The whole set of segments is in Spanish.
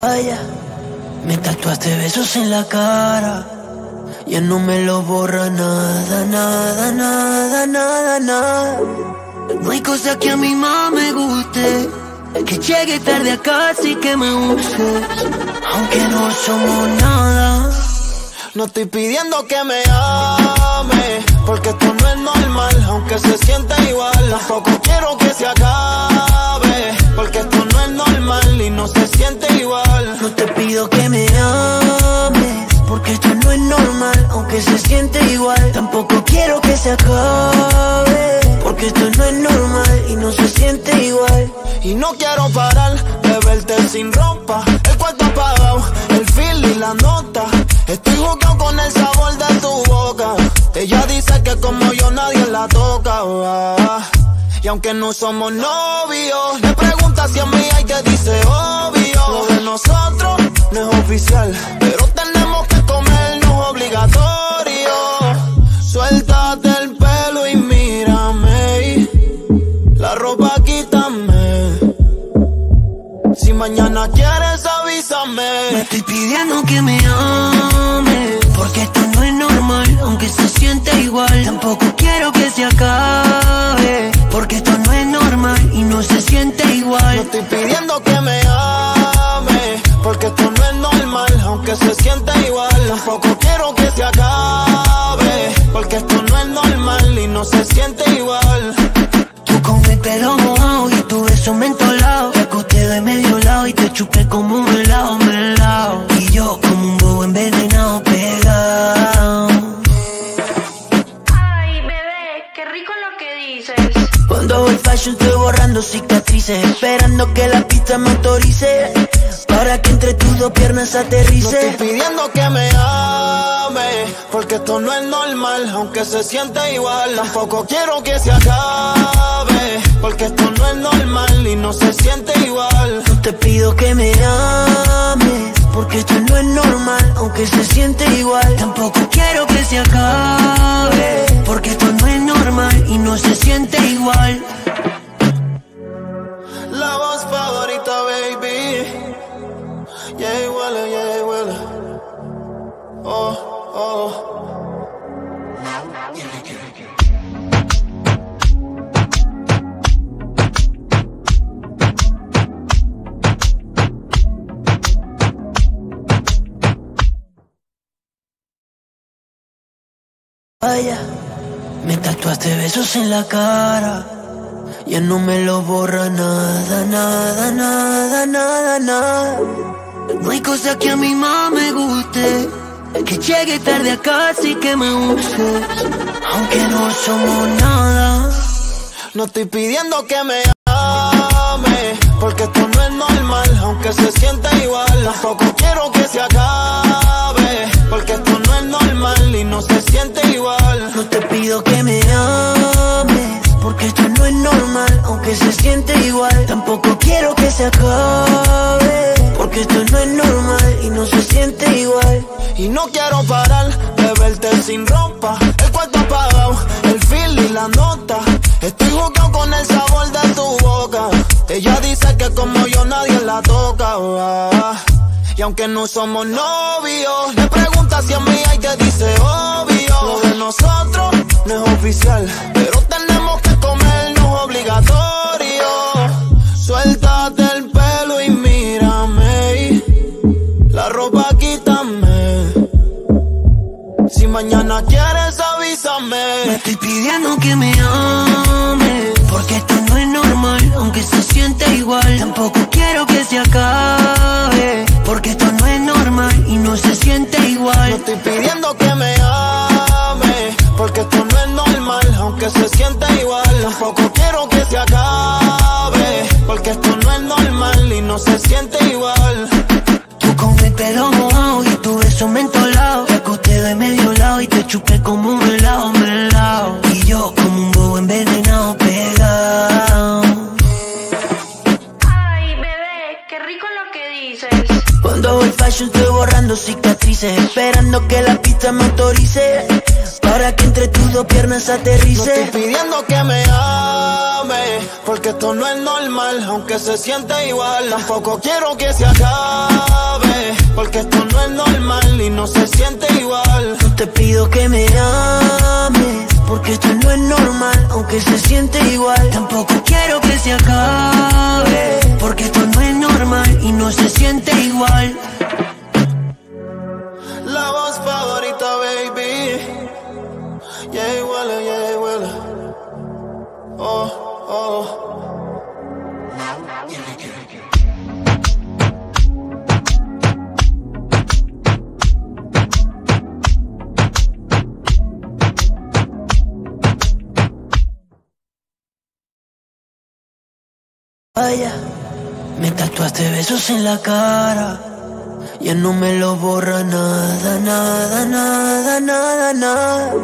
Vaya, me tatuaste besos en la cara. Ya no me lo borra nada, nada, nada, nada, nada. No hay cosa que a mi mamá me guste. Que llegue tarde a casa y que me uses. Aunque no somos nada. No estoy pidiendo que me ame, porque esto no es normal, aunque se sienta igual. Tampoco quiero que se acabe, porque esto no y no se siente igual. No te pido que me ames, porque esto no es normal, aunque se siente igual. Tampoco quiero que se acabe, porque esto no es normal y no se siente igual. Y no quiero parar de verte sin ropa, el cuarto apagado, el feel y la nota. Estoy jugando con el sabor de tu boca. Ella dice que como yo nadie la toca. ah. Y aunque no somos novios, me pregunta si a mí se siente igual. Tú con el pelo mojado y tu beso mentolado. Te acosté de medio lado y te chupé como un helado, melao. Y yo como un bobo envenenado, pegado. Ay, bebé, qué rico lo que dices. Cuando voy fashion estoy borrando cicatrices Esperando que la pista me autorice Para que entre tus dos piernas No aterrice estoy pidiendo que me ame, porque esto no es normal, aunque se siente igual. Tampoco quiero que se acabe, porque esto no es normal y no se siente igual. No te pido que me ames Porque esto no es normal Aunque se siente igual Tampoco quiero que se acabe Porque esto no es normal Y no se siente igual Vaya, me tatuaste besos en la cara. Ya no me lo borra nada, nada, nada, nada, nada. No hay cosa que a mi mamá me guste. Que llegue tarde a casa y que me uses. Aunque no somos nada. No estoy pidiendo que me ame, porque esto no es normal, aunque se sienta igual. Tampoco quiero que se acabe, porque esto no es normal y no se siente igual. No te pido que me ames, porque esto no es normal, aunque se siente igual. Tampoco quiero que se acabe, esto no es normal y no se siente igual. Y no quiero parar de verte sin ropa, el cuarto apagado, el feel y la nota. Estoy jugando con el sabor de tu boca. Ella dice que como yo nadie la toca. Y aunque no somos novios, me pregunta si a mí hay que dice obvio. Lo de nosotros no es oficial, pidiendo que me ames, porque esto no es normal, aunque se siente igual. Tampoco quiero que se acabe, porque esto no es normal y no se siente No igual. estoy pidiendo que me ame, porque esto no es normal, aunque se siente igual. Tampoco quiero que se acabe, porque esto no es normal y no se siente igual. Tú con el pelo mojado y tu beso mentolado. Te acosté de medio lado y te chupé como un helado, que la pista me autorice Para que entre tus dos piernas No aterrice. estoy pidiendo que me ame, porque esto no es normal, aunque se siente igual. Tampoco quiero que se acabe, porque esto no es normal y no se siente igual. No te pido que me ames, porque esto no es normal, aunque se siente igual. Tampoco quiero que se acabe, porque esto no es normal y no se siente igual. Oh, oh. Vaya, me tatuaste besos en la cara. Ya no me lo borra nada, nada, nada, nada, nada.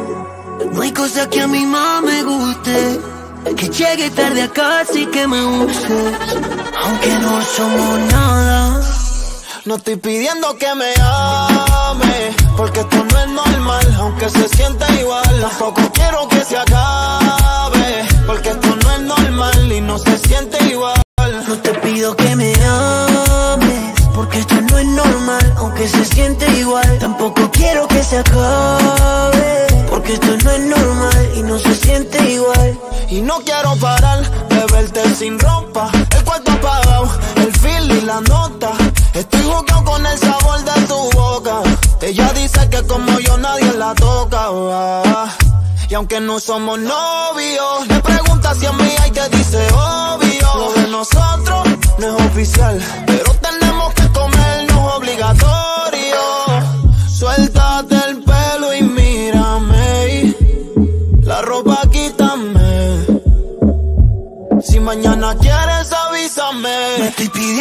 No hay cosa que a mí más me guste. Que llegue tarde a casa y que me uses. Aunque no somos nada. No estoy pidiendo que me ame, porque esto no es normal, aunque se sienta igual. Tampoco quiero que se acabe, porque esto no es normal y no se siente igual. No te pido que me ames, porque esto no es normal, aunque se siente igual. Tampoco quiero que se acabe, porque esto no es normal y no se siente igual. Y no quiero parar de verte sin ropa, el cuarto apagado, el feel y la nota. Estoy jugando con el sabor de tu boca. Ella dice que como yo nadie la toca. Y aunque no somos novios, le pregunta si a mí hay que dice obvio. Lo de nosotros no es oficial, pero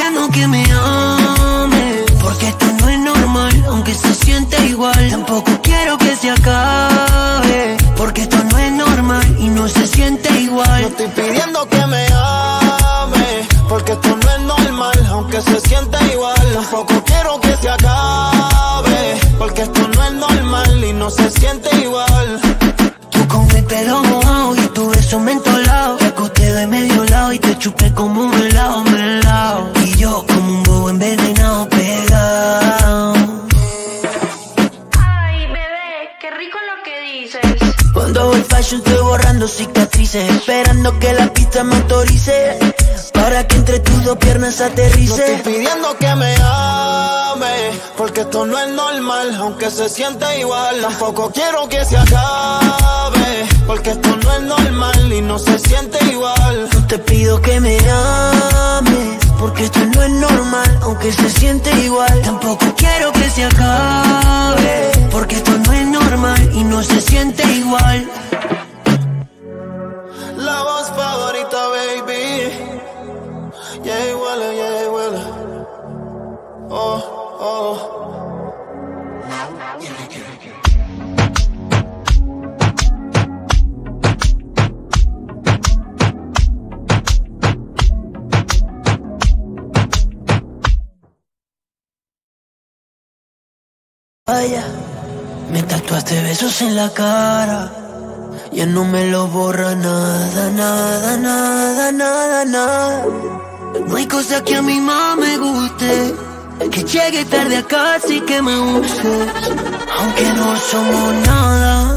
pidiendo que me ames, porque esto no es normal, aunque se siente igual. Tampoco quiero que se acabe, porque esto no es normal y no se siente No igual. estoy pidiendo que me ame, porque esto no es normal, aunque se siente igual. Tampoco quiero que se acabe, porque esto no es normal y no se siente igual. Tú con el pelo mojado y tu beso mentolado. Te acosté de medio lado y te chupé como un helado, borrando cicatrices Esperando que la pista me autorice Para que entre tus dos piernas No aterrice estoy pidiendo que me ame, porque esto no es normal, aunque se siente igual. Tampoco quiero que se acabe, porque esto no es normal y no se siente igual. No te pido que me ames Porque esto no es normal Aunque se siente igual Tampoco quiero que se acabe Porque esto no es normal Y no se siente igual Oh, oh. Vaya, me tatuaste besos en la cara. Ya no me lo borra nada, nada, nada, nada, nada. No hay cosa que a mí más me guste. Que llegue tarde a casa y que me uses. Aunque no somos nada.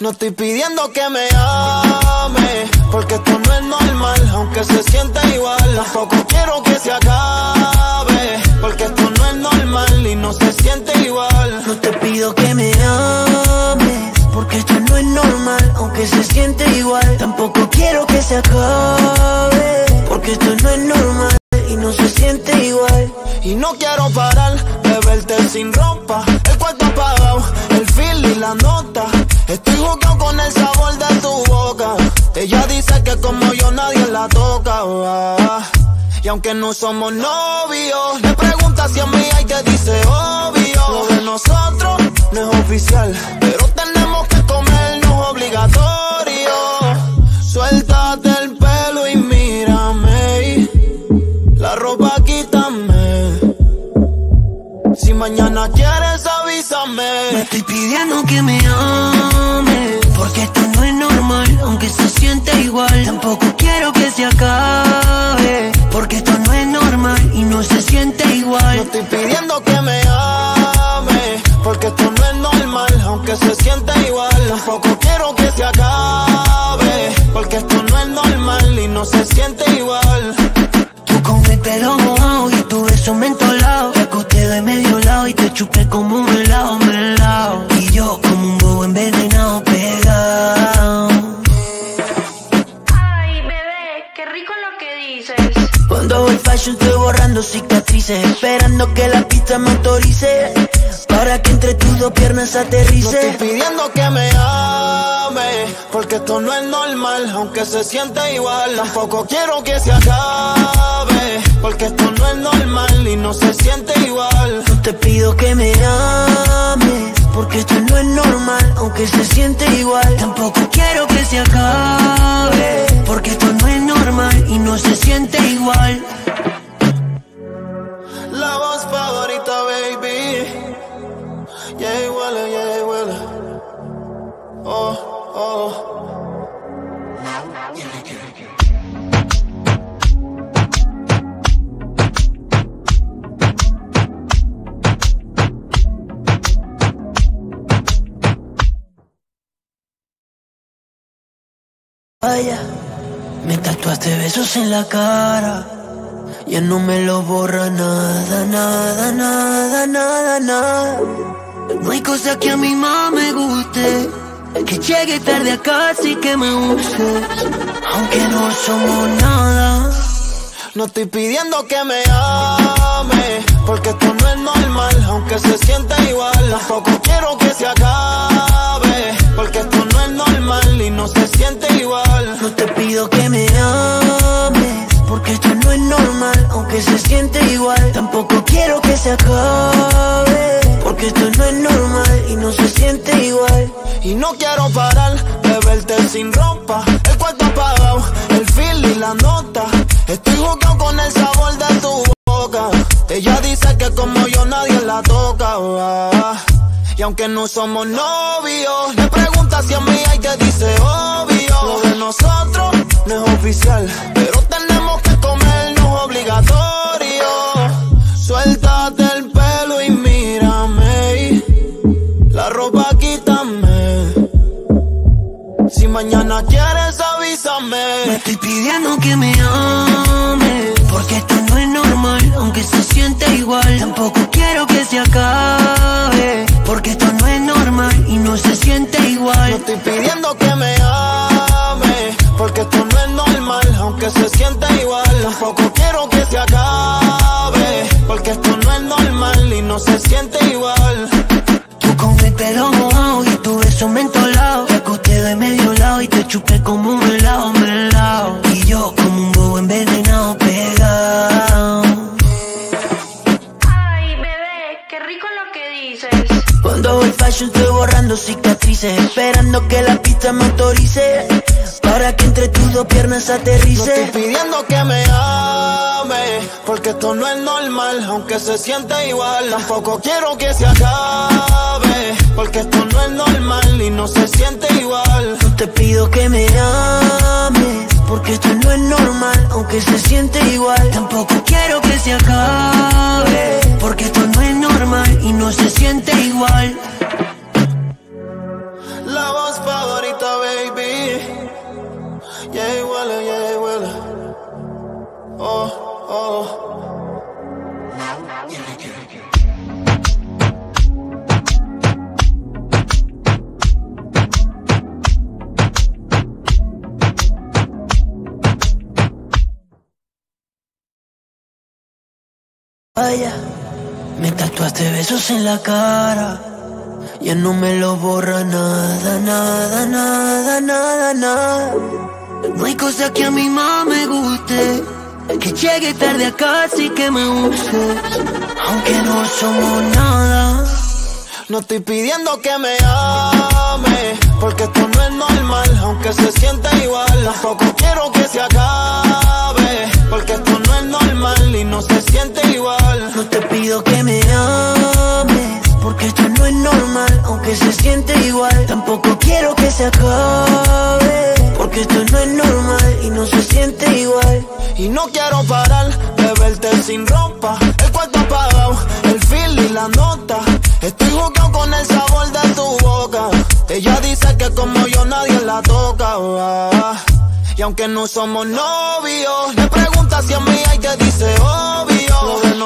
No estoy pidiendo que me ame, porque esto no es normal, aunque se siente igual. Tampoco quiero que se acabe, porque esto no es normal y no se siente igual. No te pido que me ames, porque esto no es normal, aunque se siente igual. Tampoco quiero que se acabe, porque esto no es normal y no se siente igual. Y no quiero parar de verte sin ropa, el cuarto apagado, el feel y la nota. Estoy jugando con el sabor de tu boca. Ella dice que como yo nadie la toca. Y aunque no somos novios, le pregunta si a mí hay que dice obvio. Lo de nosotros no es oficial, pero tenemos pidiendo que me ames, porque esto no es normal, aunque se siente igual. Tampoco quiero que se acabe, porque esto no es normal y no se siente No igual. estoy pidiendo que me ames, porque esto no es normal, aunque se siente igual. Tampoco quiero que se acabe, porque esto no es normal y no se siente igual. Tú con el pelo mojado y tu beso mentolado. Te acosté de medio lado y te chupé como un helado, Esperando que la pista me autorice. Para que entre tus dos piernas No estoy aterrice pidiendo que me ames, porque esto no es normal, aunque se siente igual. Tampoco quiero que se acabe, porque esto no es normal y no se siente igual. No te pido que me ames Porque esto no es normal Aunque se siente igual. Tampoco quiero que se acabe Porque esto no es normal Y no se siente igual Oh, oh. Vaya, me tatuaste besos en la cara. Ya no me lo borra nada, nada, nada, nada, nada. No hay cosa que a mi mamá me guste. Que llegue tarde a casa y que me uses. Aunque no somos nada. No estoy pidiendo que me ames, porque esto no es normal, aunque se sienta igual. Tampoco quiero que se acabe, porque esto no es normal y no se siente igual. No te pido que me ames, porque esto no es normal, aunque se siente igual. Tampoco quiero que se acabe, esto no es normal y no se siente igual. Y no quiero parar de verte sin ropa, el cuarto apagado, el feel y la nota. Estoy jugando con el sabor de tu boca. Ella dice que como yo nadie la toca. ah. Y aunque no somos novios, le pregunta si a mí hay que dice obvio. Lo de nosotros no es oficial, pero tenemos que comernos obligatorio. Mañana quieres Me avísame. estoy pidiendo que me ames, porque esto no es normal, aunque se siente igual. Tampoco quiero que se acabe, porque esto no es normal y no se siente igual. estoy pidiendo que me ames, porque esto no es normal, aunque se siente igual. Tampoco quiero que se acabe, porque esto no es normal y no se siente igual. Cicatrices Esperando que la pista me autorice Para que entre tus dos piernas No aterrice estoy pidiendo que me ames, porque esto no es normal, aunque se siente igual. Tampoco quiero que se acabe, porque esto no es normal y no se siente igual. No te pido que me ames Porque esto no es normal Aunque se siente igual Tampoco quiero que se acabe Porque esto no es normal Y no se siente igual Oh, oh. Vaya, me tatuaste besos en la cara. Ya no me lo borra nada, nada, nada, nada, nada. No hay cosa que a mi mamá me guste. Que llegue tarde a casa y que me uses. Aunque no somos nada. No estoy pidiendo que me ames, porque esto no es normal, aunque se siente igual. Tampoco quiero que se acabe, porque esto no es normal y no se siente igual. No te pido que me ames. aunque se siente igual. Tampoco quiero que se acabe, porque esto no es normal y no se siente igual. Y no quiero parar de verte sin ropa, el cuarto apagado, el feel y la nota. Estoy jugando con el sabor de tu boca. Ella dice que como yo nadie la toca. Y aunque no somos novios, le pregunta si a mí hay que dice obvio.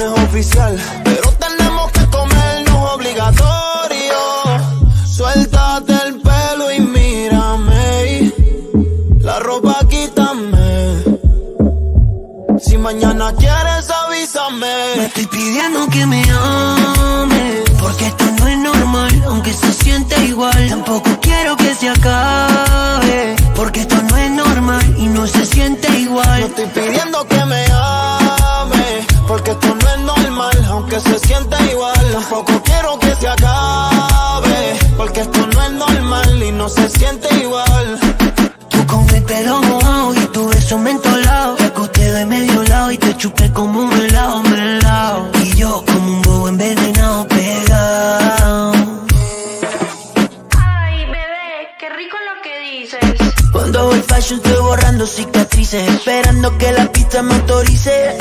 No es oficial, pero tenemos que comernos obligatorio. Suéltate el pelo y mírame, la ropa quítame. Si mañana quieres avísame. Me estoy pidiendo que me ames, porque esto no es normal, aunque se siente igual. Tampoco quiero que se acabe, porque esto no es normal y no se siente No igual. estoy pidiendo que me porque esto no es normal, aunque se siente igual. Tampoco quiero que se acabe, porque esto no es normal y no se siente igual. Tú con el pelo mojado y tu beso mentolado. Te acosté de medio lado y te chupé como un helado, melao. Y yo como un bobo envenenado pegado. Ay, bebé, qué rico lo que dices. Cuando voy fashion estoy borrando cicatrices Esperando que la pista me autorice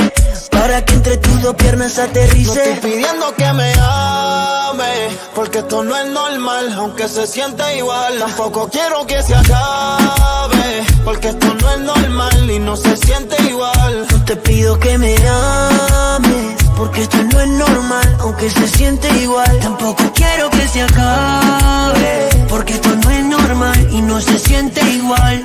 Para que entre tus dos piernas No estoy aterrice pidiendo que me ame, porque esto no es normal, aunque se siente igual. Tampoco quiero que se acabe, porque esto no es normal y no se siente igual. No te pido que me ames Porque esto no es normal Aunque se siente igual Tampoco quiero que se acabe Porque esto no es normal Y no se siente igual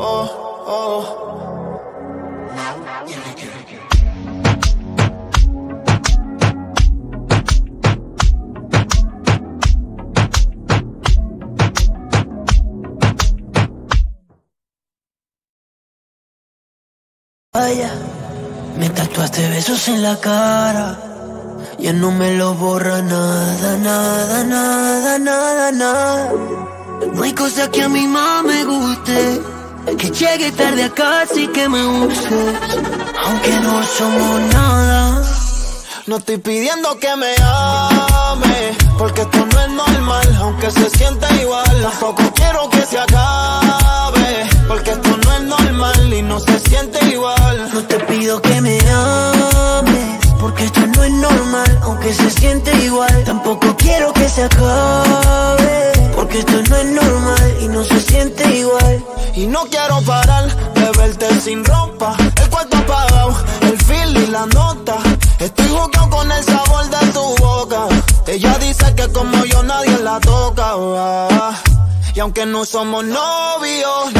Oh, oh. Vaya, me tatuaste besos en la cara. Ya no me lo borra nada, nada, nada, nada, nada. No hay cosa que a mi mamá me guste. Que llegue tarde a casa y que me uses. Aunque no somos nada. No estoy pidiendo que me ame, porque esto no es normal, aunque se sienta igual. Tampoco quiero que se acabe, porque esto no es normal y no se siente igual. No te pido que me ames, porque esto no es normal, aunque aunque se siente igual. Tampoco quiero que se acabe, porque esto no es normal y no se siente igual. Y no quiero parar de verte sin ropa, el cuarto apagado, el feel y la nota. Estoy jugando con el sabor de tu boca. Ella dice que como yo nadie la toca. Y aunque no somos novios,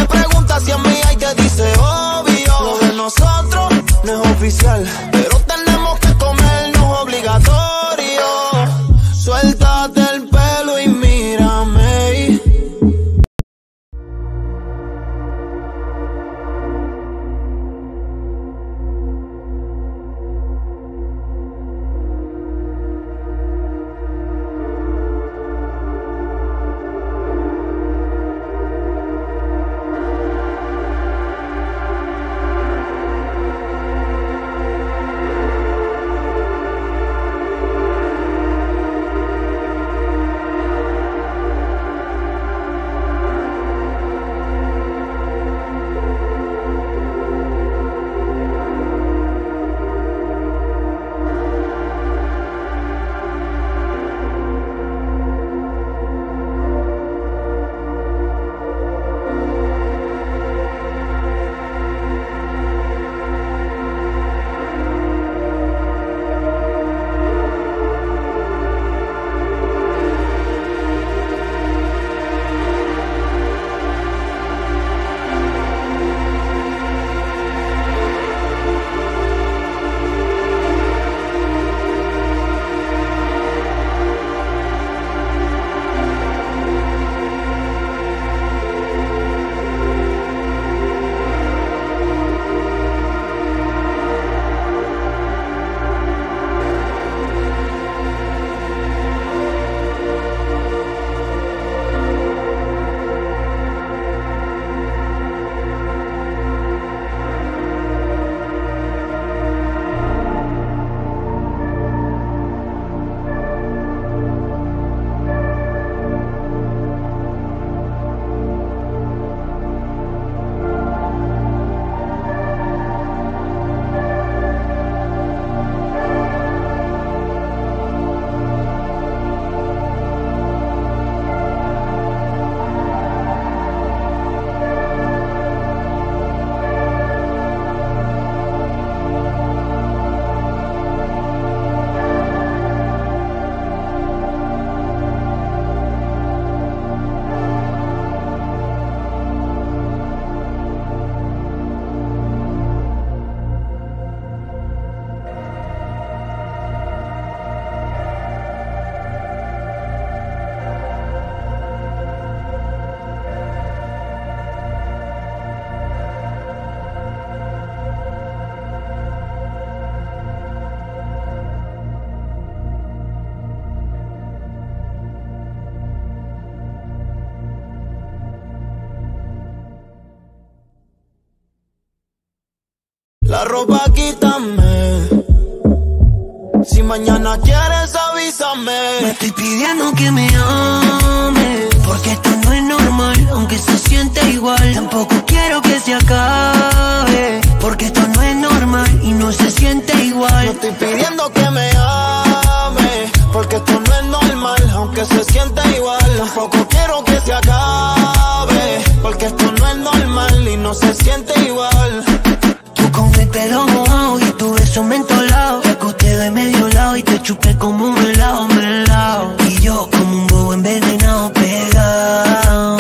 ropa quítame. Si mañana quieres Me avísame. estoy pidiendo que me ames, porque esto no es normal, aunque se siente igual. Tampoco quiero que se acabe, porque esto no es normal y no se siente igual. estoy pidiendo que me ame, porque esto no es normal, aunque se siente igual. Tampoco quiero que se acabe, porque esto no es normal y no se siente igual. Con el pelo mojado y tu beso mentolado. Te acosté de medio lado y te chupé como un helado, melao. Y yo como un bobo envenenado, pegado.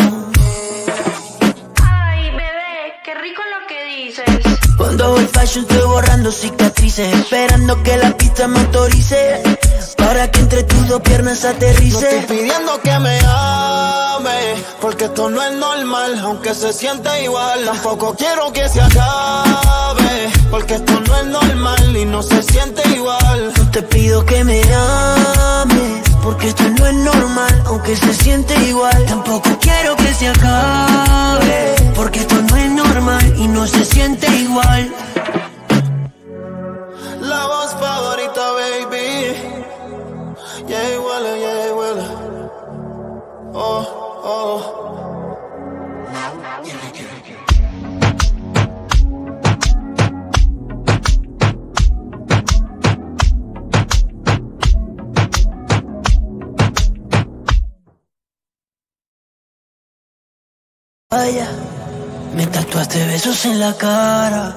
Ay, bebé, qué rico lo que dices. Cuando voy fashion estoy borrando cicatrices Esperando que la pista me autorice Para que entre tus dos piernas No aterrice estoy pidiendo que me ame, porque esto no es normal, aunque se siente igual. Tampoco quiero que se acabe, porque esto no es normal y no se siente igual. No te pido que me ames Porque esto no es normal Aunque se siente igual Tampoco quiero que se acabe Porque esto no es normal Y no se siente igual oh, oh. Vaya, me tatuaste besos en la cara.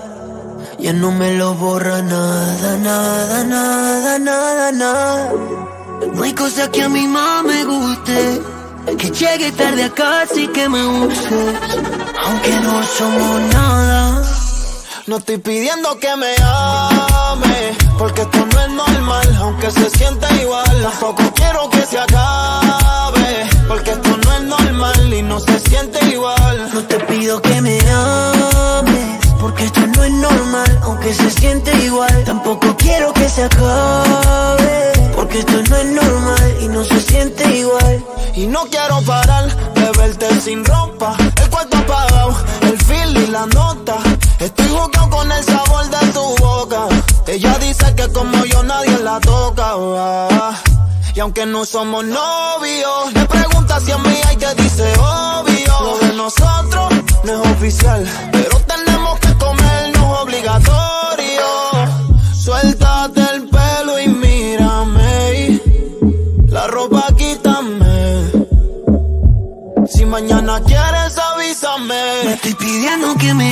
Ya no me lo borra nada, nada, nada, nada, nada. No hay cosa que a mi mamá me guste. Que llegue tarde a casa y que me uses. Aunque no somos nada. No estoy pidiendo que me ame. Porque esto no es normal, aunque se sienta igual. Tampoco quiero que se acabe. Porque esto no es normal y no se siente igual. No te pido que me ames. Porque esto no es normal, aunque se siente igual. Tampoco quiero que se acabe esto no es normal y no se siente igual. Y no quiero parar de verte sin ropa. El cuarto apagado, el feel y la nota. Estoy jugando con el sabor de tu boca. Ella dice que como yo nadie la toca. Y aunque no somos novios, le pregunta si a mí y te dice obvio. Lo de nosotros no es oficial, pero pidiendo que me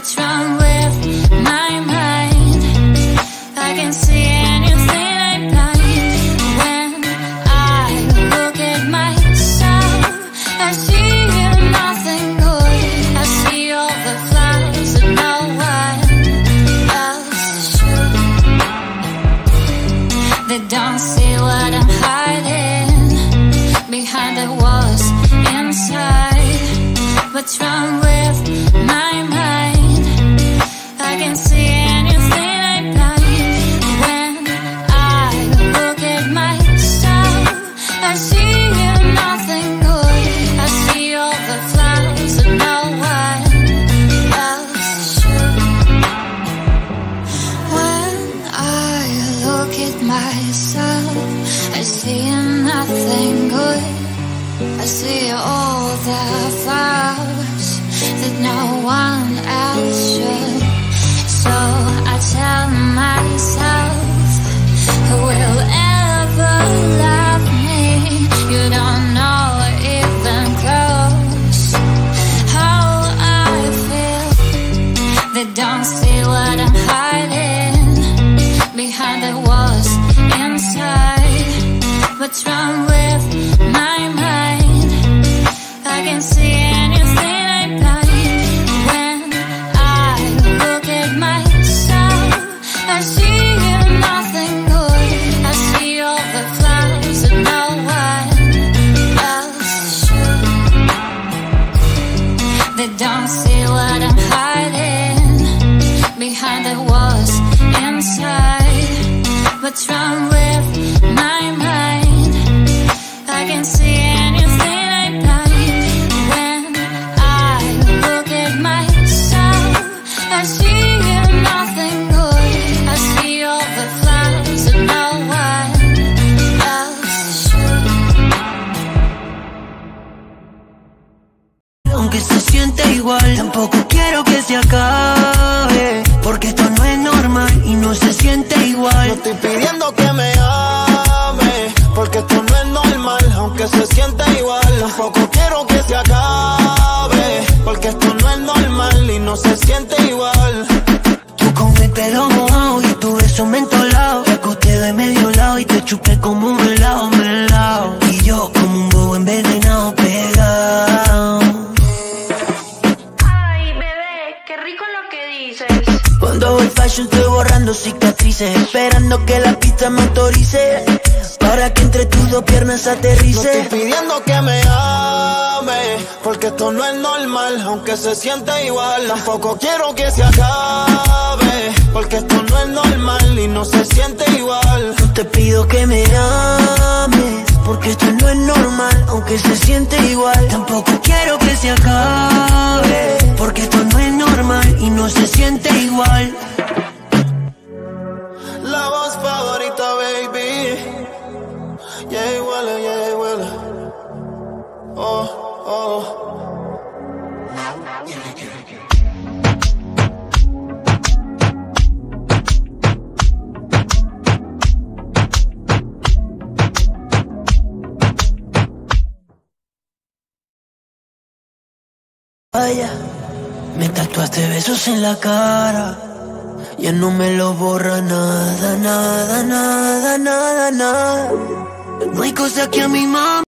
what's wrong with my mind? I can see it. what's wrong with my mind? I can see No estoy pidiendo que me ame, porque esto no es normal, aunque se siente igual. Tampoco quiero que se acabe, porque esto no es normal y no se siente igual. No te pido que me ames, porque esto no es normal, aunque se siente igual. Tampoco quiero que se acabe, porque esto no es normal y no se siente igual. Vaya, me tatuaste besos en la cara. Ya no me lo borra nada, nada, nada, nada, nada. No hay cosa que a mi mamá.